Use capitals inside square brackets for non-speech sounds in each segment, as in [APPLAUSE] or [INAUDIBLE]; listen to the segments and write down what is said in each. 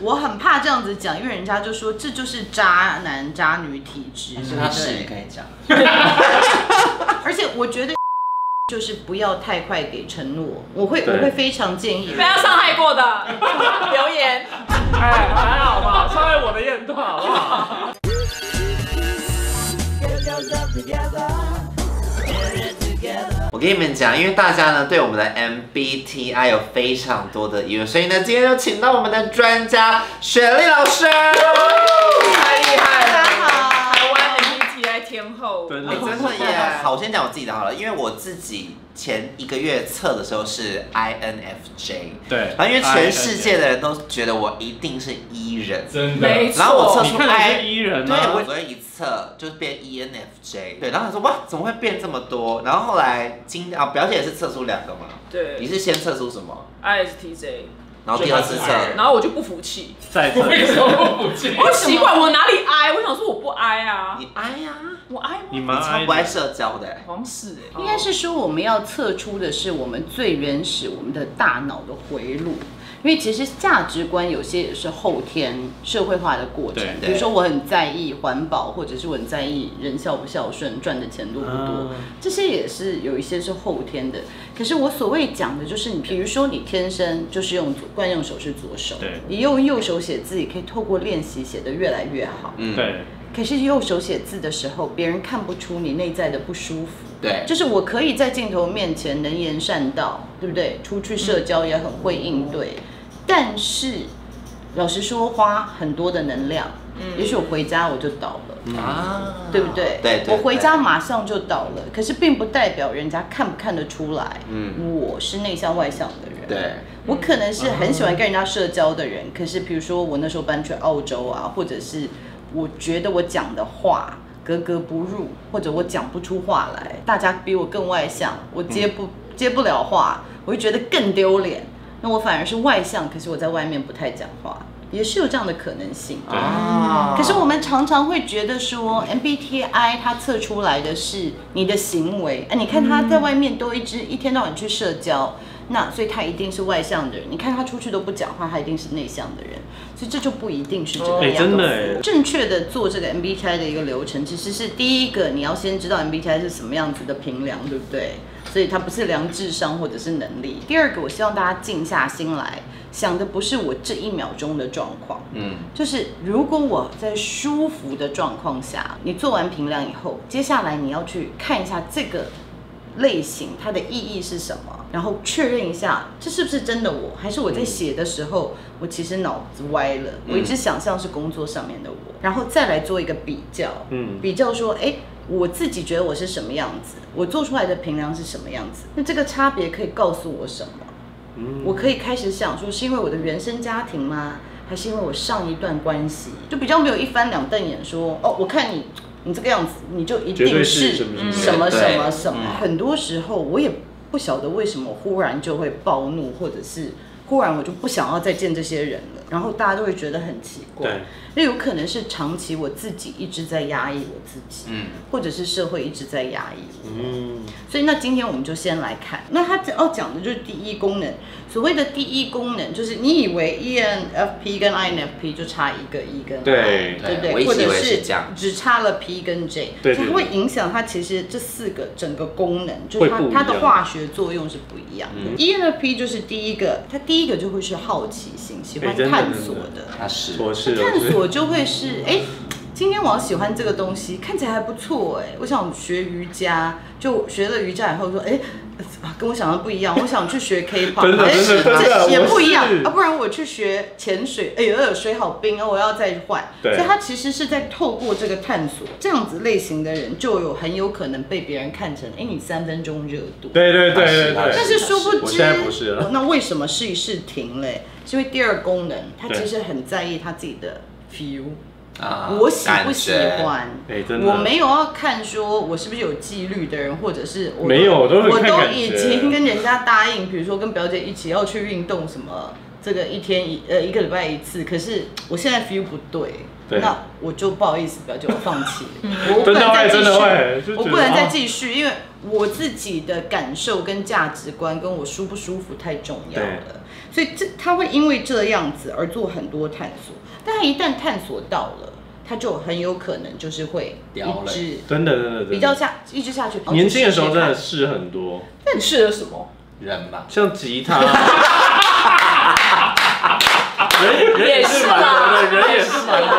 我很怕这样子讲，因为人家就说这就是渣男渣女体质，是他是可以讲，[LAUGHS] 而且我觉得 [LAUGHS] 就是不要太快给承诺，我会我会非常建议不要伤害过的。[LAUGHS] 留言，哎，还好吧，伤害我的也很痛，好不好？我跟你们讲，因为大家呢对我们的 MBTI 有非常多的疑问，所以呢今天就请到我们的专家雪莉老师，太厉害了。大家好，台湾 MBTI 天后，真哎、真的耶！好，我先讲我自己的好了，因为我自己前一个月测的时候是 INFJ，对然后因为全世界的人都觉得我一定是 E 人，真的，没错。然后我测出 E 人对，我啊，昨天一测就是变 ENFJ，对，然后他说哇，怎么会变这么多？然后后来今啊表姐也是测出两个嘛，对你是先测出什么？ISTJ，然后第二次测然后我就不服气，再测为什么不见？[LAUGHS] 我奇怪我哪里挨我想说我不挨啊，你挨呀、我挨吗？你你蛮超不爱社交的、好像是哎，应该是说我们要测出的是我们最原始我们的大脑的回路。因为其实价值观有些也是后天社会化的过程，比如说我很在意环保，或者是我很在意人孝不孝顺，赚的钱多不多，嗯这些也是有一些是后天的。可是我所谓讲的就是你，比如说你天生就是用左惯用手是左手，对你用右手写字也可以透过练习写得越来越好。嗯，对，可是右手写字的时候，别人看不出你内在的不舒服。对，就是我可以在镜头面前能言善道，对不对？出去社交也很会应对，但是老实说，花很多的能量，嗯也许我回家我就倒了。啊，对不对？对对我回家马上就倒了，可是并不代表人家看不看得出来，嗯我是内向外向的人。对，我可能是很喜欢跟人家社交的人，可是比如说我那时候搬去澳洲啊，或者是我觉得我讲的话格格不入，或者我讲不出话来，大家比我更外向，我接不、接不了话，我就觉得更丢脸。那我反而是外向，可是我在外面不太讲话，也是有这样的可能性。啊可是我们常常会觉得说，MBTI 它测出来的是你的行为，哎，你看他在外面都一直一天到晚去社交，那所以他一定是外向的人。你看他出去都不讲话，他一定是内向的人，所以这就不一定是这个哎样真的哎正确的做这个 MBTI 的一个流程，其实是第一个你要先知道 MBTI 是什么样子的评量，对不对？所以它不是量智商或者是能力。第二个，我希望大家静下心来，想的不是我这一秒钟的状况，嗯，就是如果我在舒服的状况下，你做完评量以后，接下来你要去看一下这个类型它的意义是什么，然后确认一下这是不是真的我，还是我在写的时候、我其实脑子歪了，我一直想象是工作上面的我，然后再来做一个比较，嗯比较说，哎。我自己觉得我是什么样子，我做出来的平量是什么样子，那这个差别可以告诉我什么？嗯。我可以开始想说，是因为我的原生家庭吗？还是因为我上一段关系，就比较没有一翻两瞪眼说，哦，我看你你这个样子，你就一定是是什么什么。什么很多时候我也不晓得为什么忽然就会暴怒，或者是忽然我就不想要再见这些人了，然后大家都会觉得很奇怪对。那有可能是长期我自己一直在压抑我自己，嗯，或者是社会一直在压抑我。嗯，所以那今天我们就先来看，那他要讲的就是第一功能。所谓的第一功能，就是你以为 E ENFP 跟 INFP 就差一个 E 跟 I，对对不对？我以为或者是只差了 P 跟 J，它会影响它其实这四个整个功能，就是它它的化学作用是不一样的。嗯 ENFP 就是第一个，它第一个就会是好奇心，喜欢探索的。他是，我是探索就会是，哎、今天我要喜欢这个东西，看起来还不错，哎，我想学瑜伽，就学了瑜伽以后说，哎、啊跟我想的不一样，我想去学 K-pop，[LAUGHS] 真的哎真的真的这也不一样啊，不然我去学潜水，哎呦，水好冰啊，我要再换。对所以他其实是在透过这个探索，这样子类型的人就有很有可能被别人看成，哎、你三分钟热度。对对对对对，但是殊不知，我现在不是那为什么试一试停嘞？是因为第二功能，他其实很在意他自己的 feel。啊我喜不喜欢？哎真的。我没有要看说我是不是有纪律的人，或者是我都没有我都已经跟人家答应，比如说跟表姐一起要去运动什么这个一天一呃一个礼拜一次，可是我现在 feel 不对，对。那我就不好意思，表姐，我放弃。了，我不真的能再继会真的会续，就觉得我不能再啊。继续，因为我自己的感受跟价值观跟我舒不舒服太重要了，所以这他会因为这样子而做很多探索，但他一旦探索到了，他就很有可能就是会掉了一直真的真的真的。比较下一直下去。年轻的时候真的哦试很多，那你试了什么？人吧，像吉他，人人也是蛮多的，人也是蛮多，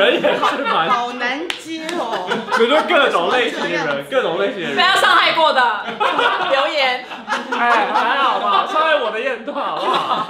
人也是蛮，好难接哦。比如说各种类型的人，各种类型的人。不要伤害过的 [LAUGHS] 留言，哎，还好吧，伤害我的也很多，好不好？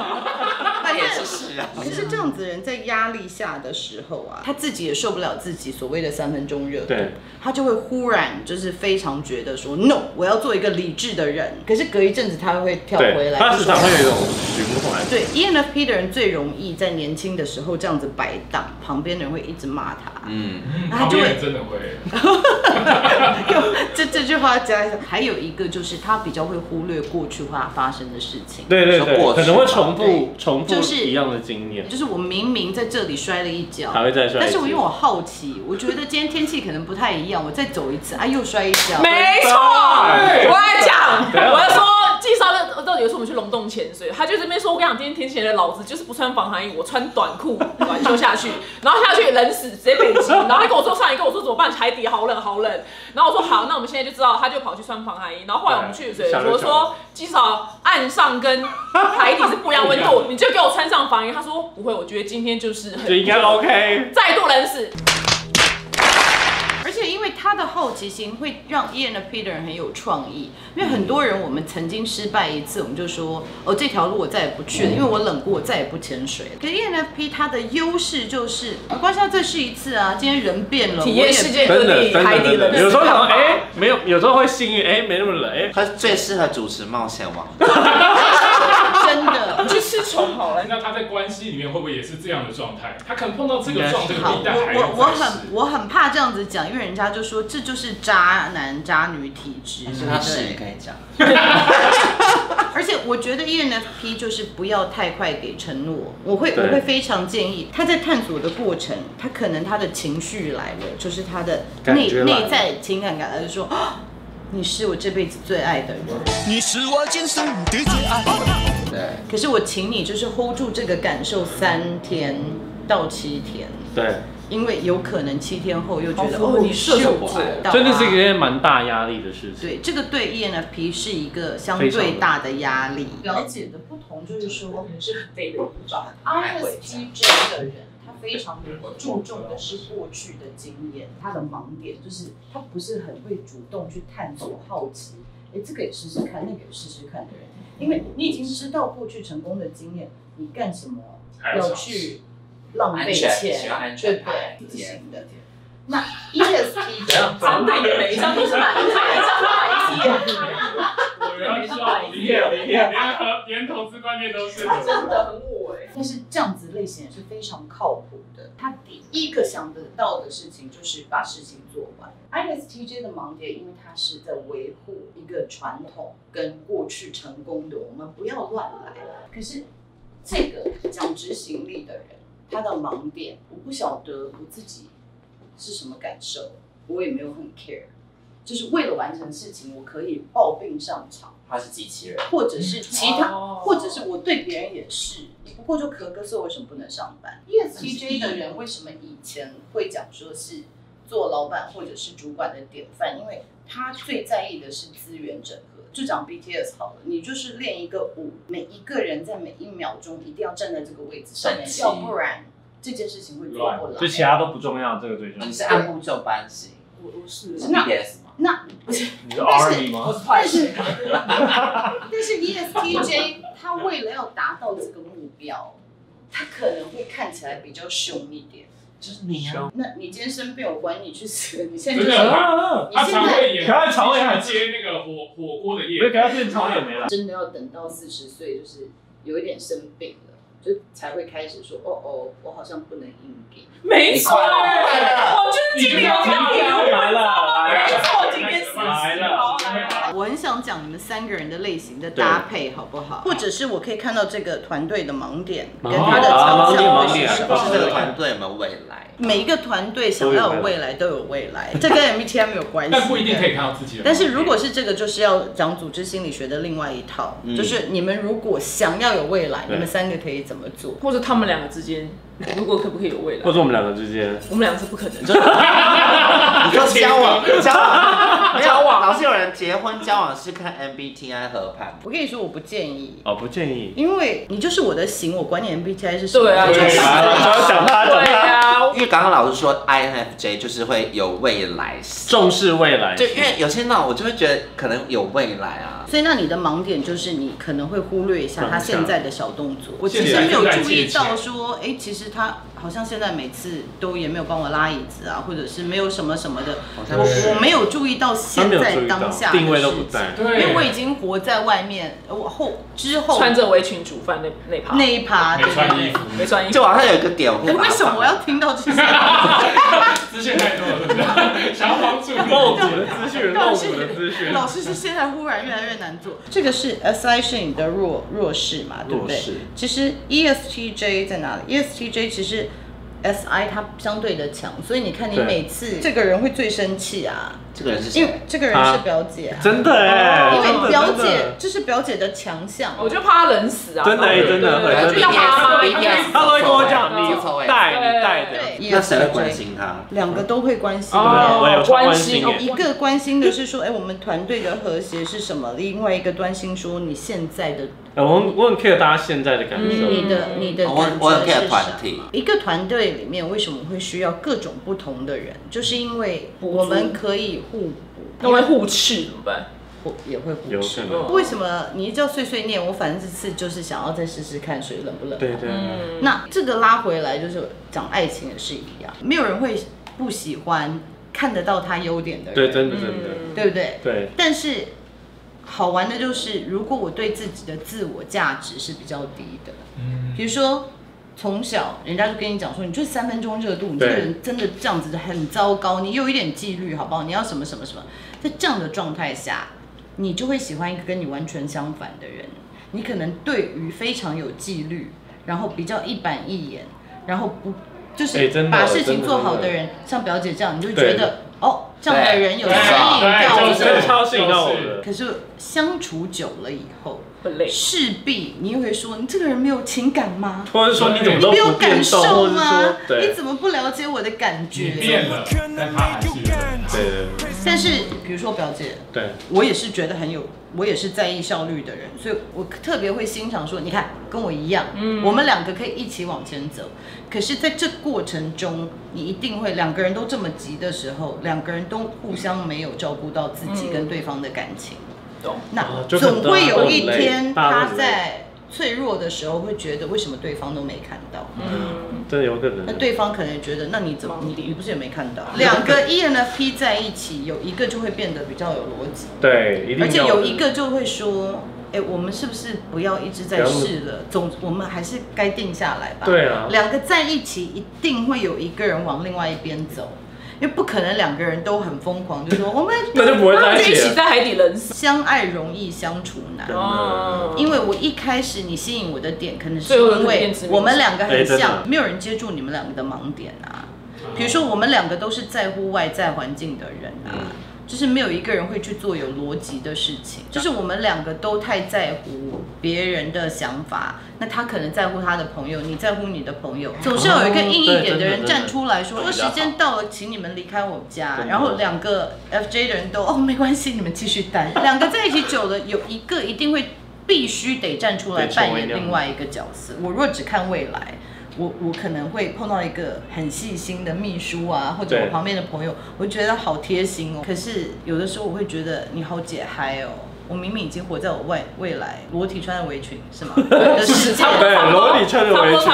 那也是是啊。可是这样子的人在压力下的时候啊，他自己也受不了自己所谓的三分钟热度，他就会忽然就是非常觉得说 no，我要做一个理智的人。可是隔一阵子他会跳回，来，他时常会有一种循环，对 ENFP 的人最容易在年轻的时候这样子摆荡，旁边的人会一直骂他。嗯，他就会旁边人真的会，[LAUGHS] 用这这句话加一下。还有一个就是他比较会忽略过去话发生的事情。对对对，可能会重复重复就是一样的经验，就是我明明在这里摔了一跤，还会再摔但是我因为我好奇，我觉得今天天气可能不太一样，我再走一次，啊，又摔一跤。没错，我在讲，我要说，到底有一次我们去龙洞潜水，他就这边说，我跟你讲，今天天气的老子就是不穿防寒衣，我穿短裤短袖下去，然后下去冷死，直接被，然后他跟我说上一个我说怎么办，海底好冷好冷，然后我说好，那我们现在就知道，他就跑去穿防寒衣，然后后来我们去水，我说至少岸上跟海底是不一样温度，你就给我穿上防衣，他说不会，我觉得今天就是很应该 OK。再度冷死，而且因为他的好奇心会让 ENFP 的人很有创意，因为很多人我们曾经失败一次，我们就说哦这条路我再也不去了，因为我冷过，我再也不潜水了。可是 ENFP 它的优势就是没关系，要再试一次啊，今天人变了，体我也验世界真各地的真的海底冷死，真的，有时候想说哎没有，有时候会幸运哎没那么冷哎，他最适合主持冒险王。[LAUGHS] [LAUGHS] [LAUGHS] 真的。去吃虫好了。那他在关系里面会不会也是这样的状态？他可能碰到这个状态，我我我很我很怕这样子讲，因为人家就说这就是渣男渣女体质，对不是他是也对？可以讲，[LAUGHS] [LAUGHS] 而且我觉得 E ENFP 就是不要太快给承诺，我会我会非常建议他在探索的过程，他可能他的情绪来了，就是他的内内在情感感来，就说啊 [GASPS] 你是我这辈子最爱的人，你是我今生的最爱。对，可是我请你就是 hold 住这个感受三天到七天。对，因为有可能七天后又觉得哦，你射手真的是一件蛮大压力的事情。对，这个对 E ENFP 是一个相对大的压力。了解的不同就是说，我们是非的鼓掌。ISTJ 的人，他非常注重的是过去的经验，他的盲点就是他不是很会主动去探索、好奇，哎，这个也试试看，那个也试试看的人，因为你已经知道过去成功的经验，你干什么要去浪费钱，安对对？不行的。那 E 真的也每一张都是满，每一张都满意。我要笑，连连和连投资观念都是。真的很我哎。但是这样子类型也是非常靠谱的。他第一个想得到的事情就是把事情做完。ISTJ 的盲点，因为他是在维护一个传统跟过去成功的，我们不要乱来。可是这个讲执行力的人，他的盲点，我不晓得我自己是什么感受，我也没有很 care。就是为了完成事情，我可以抱病上场。他是机器人，或者是其他，哦或者是我对别人也是，你不过就咳咳嗽，为什么不能上班？ESTJ 的人为什么以前会讲说是做老板或者是主管的典范？因为他最在意的是资源整合。就讲 BTS 好了，你就是练一个舞，每一个人在每一秒钟一定要站在这个位置上面，要不然这件事情会做不来。就其他都不重要，这个最重要你。是按部就班型，我我是是 BTS 吗？那不是，你是 Army 吗？但是 [LAUGHS] 但是 E ESTJ 他为了要达到这个目标，他可能会看起来比较凶一点。就是你啊，那你今天生病，我管你去死，你现在就是真的啊！他你现在常会演，可他肠胃还接那个火火锅的我也夜，给他变超也没了。真的要等到四十岁，就是有一点生病了，就才会开始说，哦哦，我好像不能硬给。没错，我就是今年要跳舞，来了，没错，想想讲你们三个人的类型的搭配好不好？或者是我可以看到这个团队的盲点跟他的强项盲点会是什么？不是这个团队有没有未来？每一个团队想要有未来都有未来，这跟 MBTI 没有关系。但不一定可以看到自己的。但是如果是这个，就是要讲组织心理学的另外一套，嗯就是你们如果想要有未来，你们三个可以怎么做？或者他们两个之间，如果可不可以有未来或？者我们两个之间，我们两个是不可能的。[LAUGHS] [LAUGHS] 你说交往交往 [LAUGHS] 没有交往老是有人结婚交往是看 MBTI 合盘。我跟你说，我不建议，哦，不建议。因为你就是我的型，我管你 MBTI 是什么。对啊，对就他对，啊，因为刚刚老师说 INFJ 就是会有未来，重视未来。就因为有些那我就会觉得可能有未来啊。所以那你的盲点就是你可能会忽略一下他现在的小动作。我其实没有注意到说，哎，其实他好像现在每次都也没有帮我拉椅子啊，或者是没有什么什么的，像我我没有注意到现在当下的定位都事情不在。对，因为我已经活在外面，呃我后之后穿着围裙煮饭那那趴，那一趴，没穿衣服。，没穿衣服就。好像有一个点，[LAUGHS] 为什么我要听到这些？资讯太多了？想要帮助你。露骨的资讯，露老师骨的资讯。老师是现在忽然越来越难做。这个是 SI 是你的弱弱势嘛，对不对？其实 E ESTJ 在哪里？ESTJ 其实 SI 它相对的强，所以你看你每次这个人会最生气啊，这个人是谁？因为这个人是表姐啊，真的哎，因为表姐这是表姐的强项。我就怕她冷死啊！真的欸真的就要怕他 BTS 他都会跟我讲，对你带你带的。对，那谁会关心他？两个都会关心。哦，我有超关关心一个关心的是说，哎，我们团队的和谐是什么？另外一个关心说你现在的呃我很我很 care 大家现在的感你受。你的你的我感觉是团什么体一个团队里面为什么会需要各种不同的人？就是因为我们可以互补，那会互斥怎么办？互也会互斥。为什么你一叫碎碎念？我反正这次就是想要再试试看水冷不冷。对对。嗯，那这个拉回来就是讲爱情也是一样，没有人会不喜欢看得到他优点的人，对，真的真的。对不对？对，但是好玩的就是，如果我对自己的自我价值是比较低的，嗯，比如说从小人家就跟你讲说，你就是三分钟热度，你这个人真的这样子很糟糕，你有一点纪律好不好？你要什么什么什么，在这样的状态下，你就会喜欢一个跟你完全相反的人。你可能对于非常有纪律，然后比较一板一眼，然后不就是把事情做好的的人，像表姐这样，你就觉得哦，这样的人有吸对引到，我就是超吸引到我的。可是相处久了以后，会累。势必你又会说，你这个人没有情感吗？或者说你怎么没有不变动，感受或者是吗说？你怎么不了解我的感你觉？变了，但他还是人。对对但是比如说表姐，对我也是觉得很有，我也是在意效率的人，所以我特别会欣赏说，你看跟我一样，嗯我们两个可以一起往前走。可是在这过程中，你一定会两个人都这么急的时候，两个人都互相没有照顾到自己嗯跟对方的感情。懂。那总会有一天，他在脆弱的时候会觉得，为什么对方都没看到？嗯，真的有可能那。对方可能觉得，那你怎么你你不是也没看到？两个 E ENFP 在一起，有一个就会变得比较有逻辑，对，一定而且有一个就会说，哎，我们是不是不要一直在试了？总我们还是该定下来吧。对啊两个在一起，一定会有一个人往另外一边走，因为不可能两个人都很疯狂，就说我们 [LAUGHS] 那就不会在一一起在海底冷死。相爱容易相处难。哦，因为我一开始你吸引我的点，可能是因为我们两个很像，没有人接住你们两个的盲点啊。比如说，我们两个都是在乎外在环境的人啊，就是没有一个人会去做有逻辑的事情。就是我们两个都太在乎别人的想法，那他可能在乎他的朋友，你在乎你的朋友，总是要有一个硬一点的人站出来说，说时间到了，请你们离开我家。然后两个 FJ 的人都哦没关系，你们继续待。[LAUGHS] 两个在一起久了，有一个一定会必须得站出来扮演另外一个角色。我若只看未来。我我可能会碰到一个很细心的秘书啊，或者我旁边的朋友，我觉得好贴心哦。可是有的时候我会觉得你好解嗨哦，我明明已经活在我未未来，裸体穿的围裙是吗？的世界差不多对，裸体穿的围裙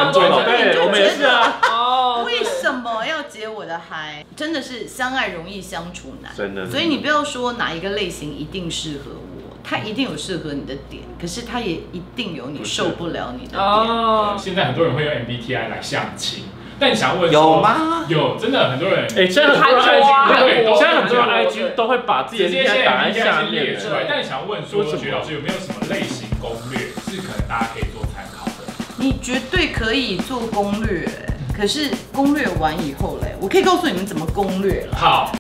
对，我们也是啊。哦，为什么要解我的嗨？真的是相爱容易相处难，真的所以你不要说哪一个类型一定适合我，它一定有适合你的点，可是它也一定有你受不了你的点。哦，现在很多人会用 MBTI 来相亲，但你想问有？吗？有，真的很多人哎，现在很多 IG，对，现在很多人 IG 都会把自己直接先的答案下列出来，但你想问说，说什么徐老师有没有什么类型攻略是可能大家可以做参考的？你绝对可以做攻略，可是攻略完以后嘞，我可以告诉你们怎么攻略了。好，